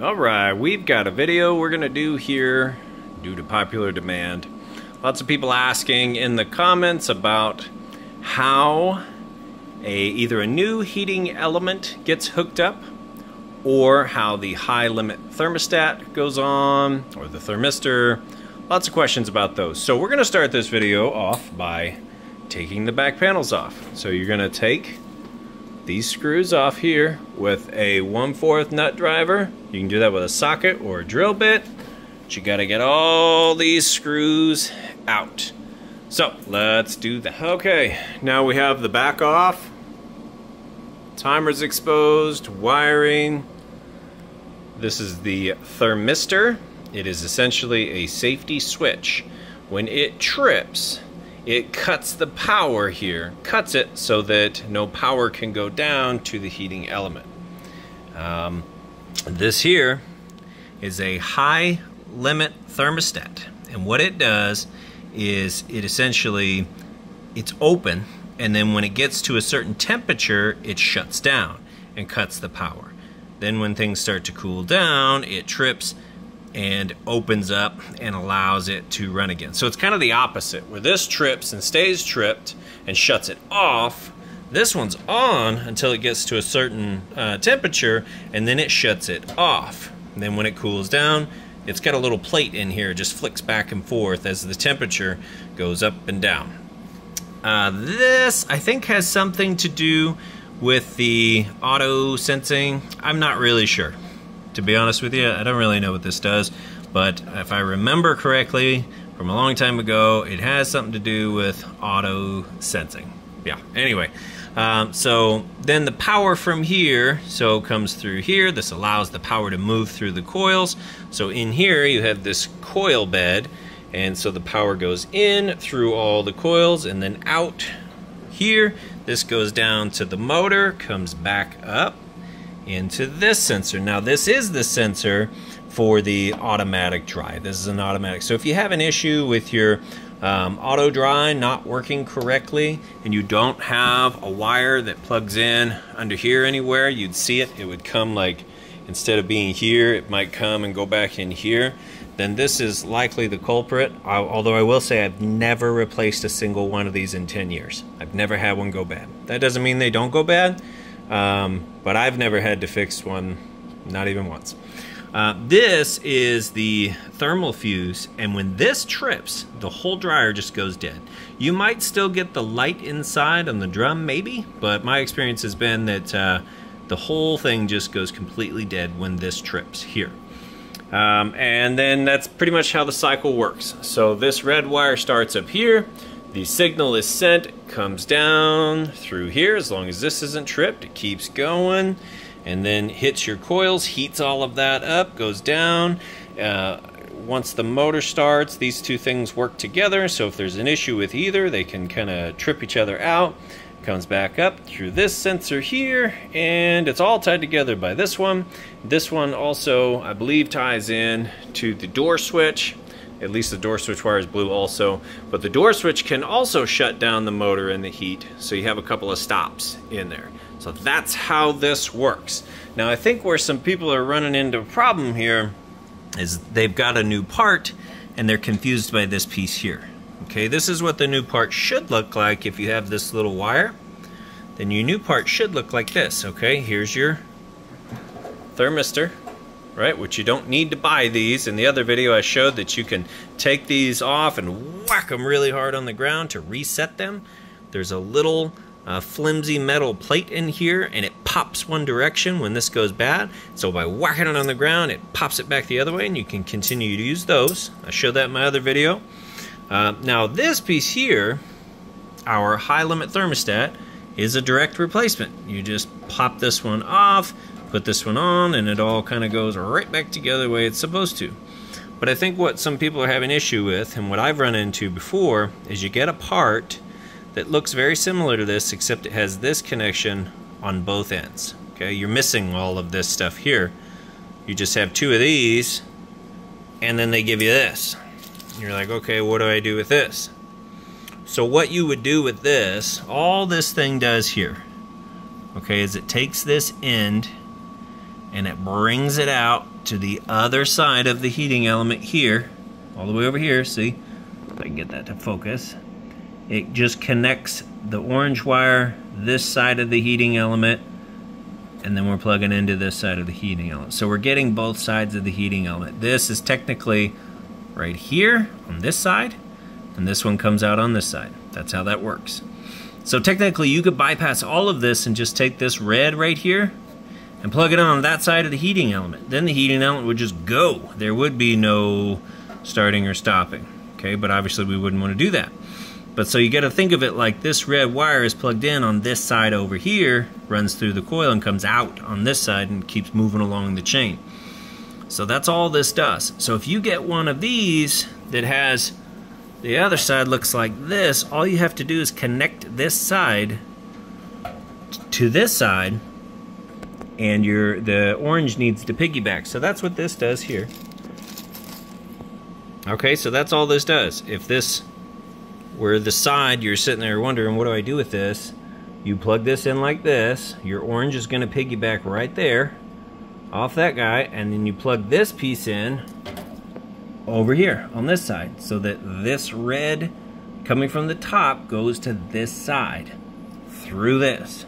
Alright, we've got a video we're going to do here due to popular demand. Lots of people asking in the comments about how a either a new heating element gets hooked up or how the high limit thermostat goes on or the thermistor. Lots of questions about those. So we're going to start this video off by taking the back panels off. So you're going to take these screws off here with a 1 4th nut driver. You can do that with a socket or a drill bit. But you gotta get all these screws out. So let's do that. Okay, now we have the back off. Timer's exposed, wiring. This is the thermistor. It is essentially a safety switch. When it trips, it cuts the power here, cuts it so that no power can go down to the heating element. Um, this here is a high limit thermostat. And what it does is it essentially, it's open and then when it gets to a certain temperature, it shuts down and cuts the power. Then when things start to cool down, it trips and opens up and allows it to run again. So it's kind of the opposite, where this trips and stays tripped and shuts it off. This one's on until it gets to a certain uh, temperature and then it shuts it off. And then when it cools down, it's got a little plate in here, just flicks back and forth as the temperature goes up and down. Uh, this, I think, has something to do with the auto sensing. I'm not really sure to be honest with you. I don't really know what this does, but if I remember correctly from a long time ago, it has something to do with auto sensing. Yeah, anyway. Um, so then the power from here, so comes through here. This allows the power to move through the coils. So in here you have this coil bed, and so the power goes in through all the coils and then out here. This goes down to the motor, comes back up, into this sensor. Now this is the sensor for the automatic dry. This is an automatic. So if you have an issue with your um, auto dry not working correctly and you don't have a wire that plugs in under here anywhere, you'd see it. It would come like, instead of being here, it might come and go back in here. Then this is likely the culprit. Although I will say I've never replaced a single one of these in 10 years. I've never had one go bad. That doesn't mean they don't go bad. Um, but I've never had to fix one, not even once. Uh, this is the thermal fuse, and when this trips, the whole dryer just goes dead. You might still get the light inside on the drum, maybe, but my experience has been that uh, the whole thing just goes completely dead when this trips here. Um, and then that's pretty much how the cycle works. So this red wire starts up here, the signal is sent, comes down through here. As long as this isn't tripped, it keeps going and then hits your coils, heats all of that up, goes down. Uh, once the motor starts, these two things work together. So if there's an issue with either, they can kind of trip each other out. Comes back up through this sensor here, and it's all tied together by this one. This one also, I believe, ties in to the door switch at least the door switch wire is blue also. But the door switch can also shut down the motor and the heat, so you have a couple of stops in there. So that's how this works. Now I think where some people are running into a problem here is they've got a new part and they're confused by this piece here. Okay, this is what the new part should look like if you have this little wire. Then your new part should look like this, okay? Here's your thermistor right? Which you don't need to buy these. In the other video I showed that you can take these off and whack them really hard on the ground to reset them. There's a little uh, flimsy metal plate in here and it pops one direction when this goes bad. So by whacking it on the ground, it pops it back the other way and you can continue to use those. I showed that in my other video. Uh, now this piece here, our high limit thermostat, is a direct replacement. You just pop this one off, put this one on and it all kind of goes right back together the way it's supposed to. But I think what some people are having issue with and what I've run into before is you get a part that looks very similar to this except it has this connection on both ends. Okay, you're missing all of this stuff here. You just have two of these and then they give you this. You're like, okay, what do I do with this? So what you would do with this, all this thing does here, okay, is it takes this end and it brings it out to the other side of the heating element here, all the way over here, see? If I can get that to focus. It just connects the orange wire, this side of the heating element, and then we're plugging into this side of the heating element. So we're getting both sides of the heating element. This is technically right here on this side, and this one comes out on this side. That's how that works. So technically you could bypass all of this and just take this red right here and plug it on that side of the heating element. Then the heating element would just go. There would be no starting or stopping. Okay, but obviously we wouldn't want to do that. But so you got to think of it like this red wire is plugged in on this side over here, runs through the coil and comes out on this side and keeps moving along the chain. So that's all this does. So if you get one of these that has the other side looks like this, all you have to do is connect this side to this side and your the orange needs to piggyback. So that's what this does here. Okay, so that's all this does. If this were the side, you're sitting there wondering, what do I do with this? You plug this in like this. Your orange is going to piggyback right there off that guy, and then you plug this piece in over here on this side so that this red coming from the top goes to this side through this.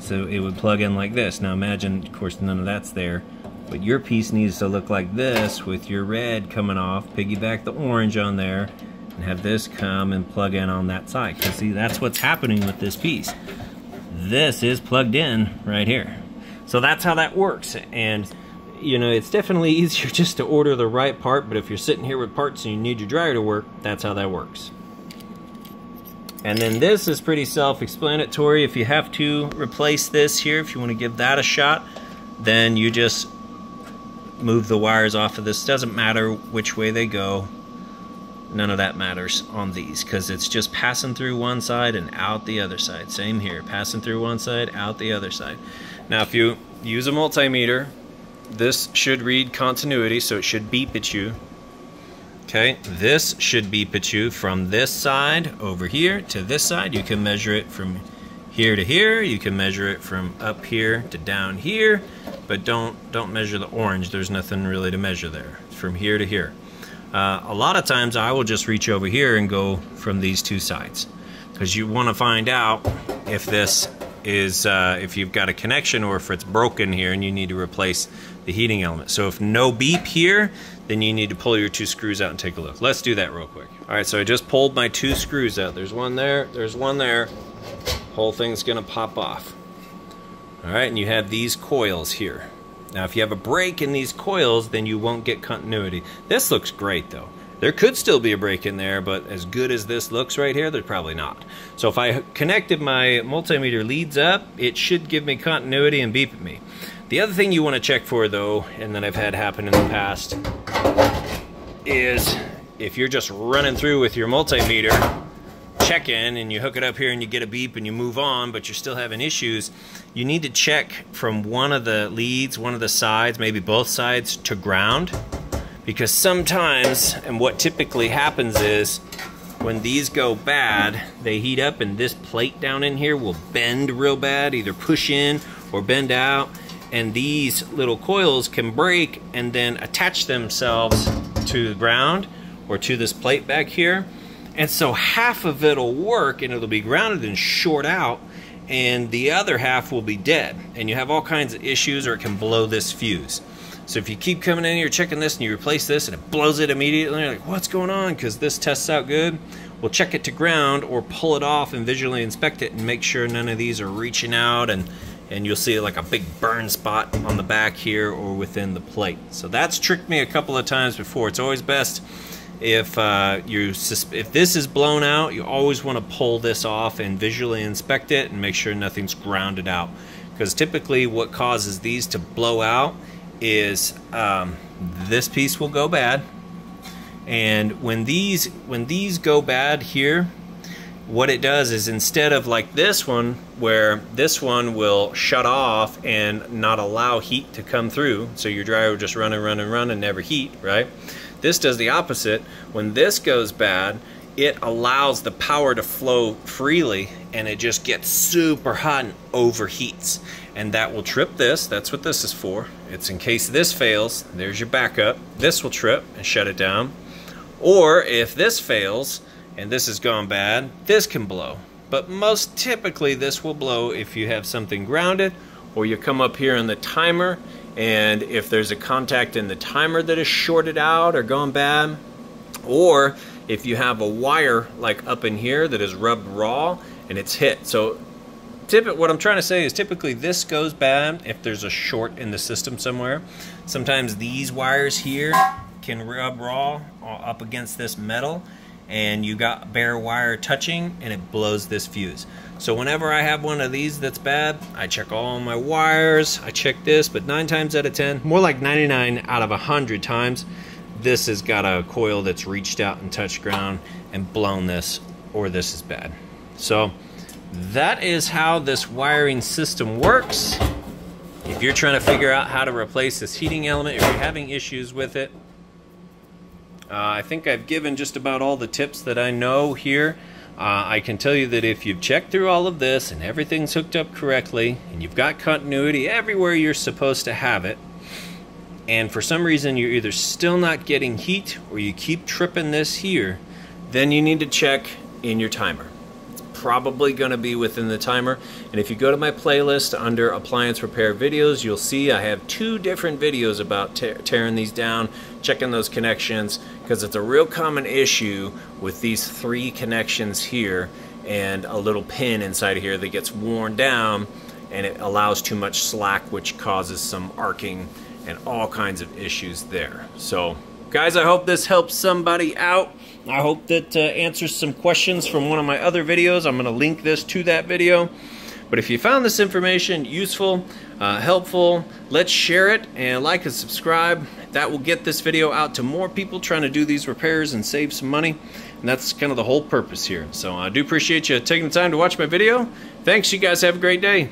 So it would plug in like this. Now imagine, of course, none of that's there, but your piece needs to look like this with your red coming off, piggyback the orange on there, and have this come and plug in on that side. Because see, that's what's happening with this piece. This is plugged in right here. So that's how that works. And you know, it's definitely easier just to order the right part, but if you're sitting here with parts and you need your dryer to work, that's how that works. And then this is pretty self-explanatory. If you have to replace this here, if you want to give that a shot, then you just move the wires off of this. Doesn't matter which way they go. None of that matters on these because it's just passing through one side and out the other side. Same here, passing through one side, out the other side. Now if you use a multimeter, this should read continuity, so it should beep at you. Okay, this should be you from this side over here to this side. You can measure it from here to here. You can measure it from up here to down here, but don't don't measure the orange. There's nothing really to measure there. from here to here. Uh, a lot of times I will just reach over here and go from these two sides because you want to find out if this is uh, if you've got a connection or if it's broken here and you need to replace the heating element. So if no beep here, then you need to pull your two screws out and take a look. Let's do that real quick. All right, so I just pulled my two screws out. There's one there, there's one there. Whole thing's gonna pop off. All right, and you have these coils here. Now, if you have a break in these coils, then you won't get continuity. This looks great though. There could still be a break in there, but as good as this looks right here, there's probably not. So if I connected my multimeter leads up, it should give me continuity and beep at me. The other thing you want to check for though, and that I've had happen in the past, is if you're just running through with your multimeter, check in and you hook it up here and you get a beep and you move on, but you're still having issues, you need to check from one of the leads, one of the sides, maybe both sides, to ground. Because sometimes, and what typically happens is, when these go bad, they heat up and this plate down in here will bend real bad, either push in or bend out and these little coils can break and then attach themselves to the ground or to this plate back here. And so half of it'll work and it'll be grounded and short out and the other half will be dead. And you have all kinds of issues or it can blow this fuse. So if you keep coming in here checking this and you replace this and it blows it immediately, you're like, what's going on? Because this tests out good. We'll check it to ground or pull it off and visually inspect it and make sure none of these are reaching out and and you'll see like a big burn spot on the back here or within the plate. So that's tricked me a couple of times before. It's always best if uh, you if this is blown out, you always want to pull this off and visually inspect it and make sure nothing's grounded out. Because typically what causes these to blow out is um, this piece will go bad. And when these when these go bad here, what it does is instead of like this one where this one will shut off and not allow heat to come through so your dryer will just run and run and run and never heat right this does the opposite when this goes bad it allows the power to flow freely and it just gets super hot and overheats. And that will trip this. That's what this is for. It's in case this fails. There's your backup. This will trip and shut it down. Or if this fails and this has gone bad, this can blow. But most typically this will blow if you have something grounded or you come up here in the timer and if there's a contact in the timer that is shorted out or gone bad or if you have a wire like up in here that is rubbed raw and it's hit. So what I'm trying to say is typically this goes bad if there's a short in the system somewhere. Sometimes these wires here can rub raw up against this metal and you got bare wire touching and it blows this fuse. So whenever I have one of these that's bad, I check all my wires, I check this, but nine times out of 10, more like 99 out of 100 times, this has got a coil that's reached out and touched ground and blown this or this is bad. So that is how this wiring system works. If you're trying to figure out how to replace this heating element, if you're having issues with it, uh, I think I've given just about all the tips that I know here. Uh, I can tell you that if you've checked through all of this and everything's hooked up correctly and you've got continuity everywhere you're supposed to have it, and for some reason you're either still not getting heat or you keep tripping this here, then you need to check in your timer probably going to be within the timer. And if you go to my playlist under appliance repair videos, you'll see I have two different videos about te tearing these down, checking those connections, because it's a real common issue with these three connections here and a little pin inside of here that gets worn down and it allows too much slack, which causes some arcing and all kinds of issues there. So guys, I hope this helps somebody out. I hope that uh, answers some questions from one of my other videos. I'm going to link this to that video. But if you found this information useful, uh, helpful, let's share it and like and subscribe. That will get this video out to more people trying to do these repairs and save some money. And that's kind of the whole purpose here. So I do appreciate you taking the time to watch my video. Thanks, you guys have a great day.